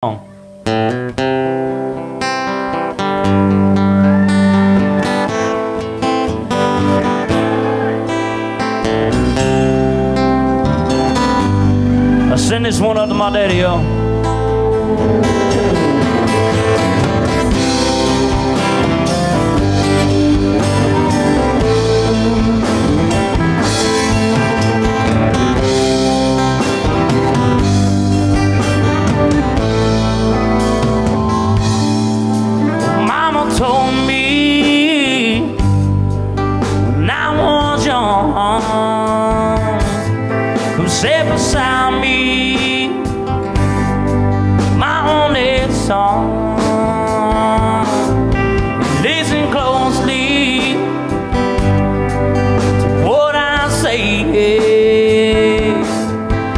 I send this one up to my daddy, yo. sound me my only song. Listen closely to what I say.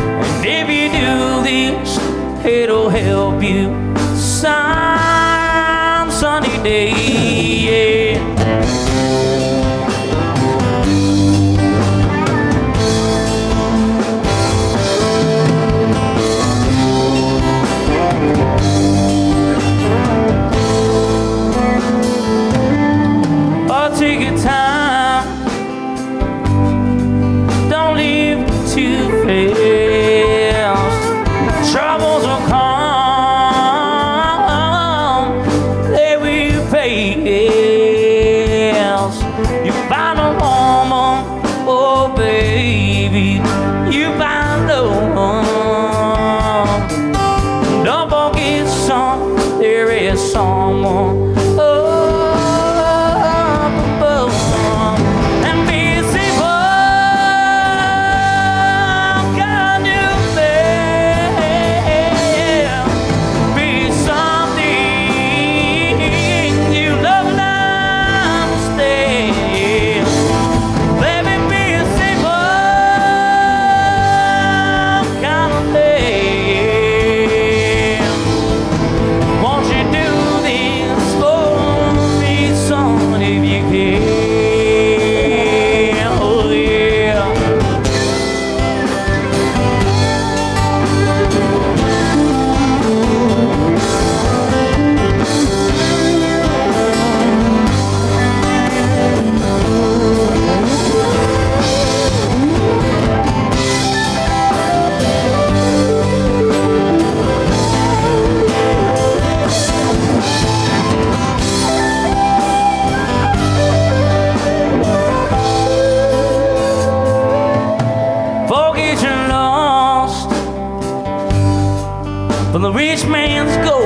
And if you do this, it'll help you some sunny day. rich man's gold.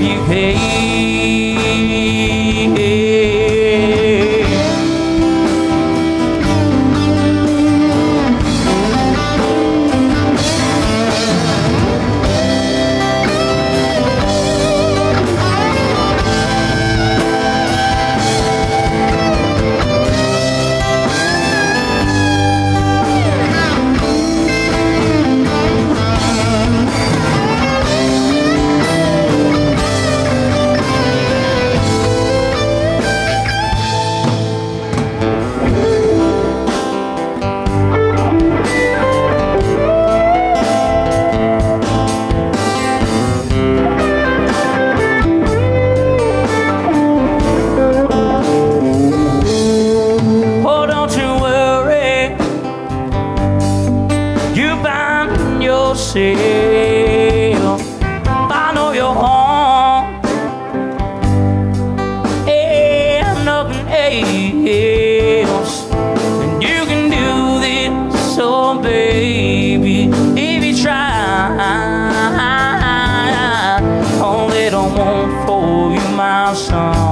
you pay. My song.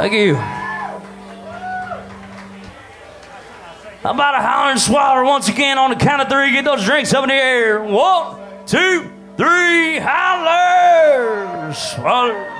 Thank you. How about a holler and swaller once again on the count of three? Get those drinks up in the air. One, two, three, holler, swaller.